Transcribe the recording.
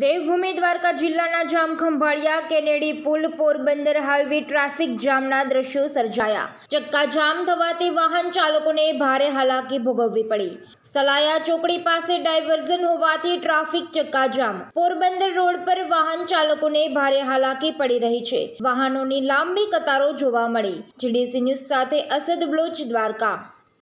દેવભૂમિ દ્વારકા જિલ્લાના જામ ખંભાળિયા કેનેડી પુલ, Porbandar highway traffic જામના દ્રશ્યો સર્જાયા. ચક્કાજામ થવાથી વાહન ચાલકોને ભારે હાલાકી ભોગવવી પડી. સલાયા ચોકડી પાસે ડાયવર્ઝન હોવાથી ટ્રાફિક ચક્કાજામ. પોરબંદર રોડ પર વાહન ચાલકોને ભારે હાલાકી પડી રહી છે. વાહનોની લાંબી કતારો જોવા મળી. જીડીસી ન્યૂઝ સાથે અસદ બ્લોચ દ્વારકા.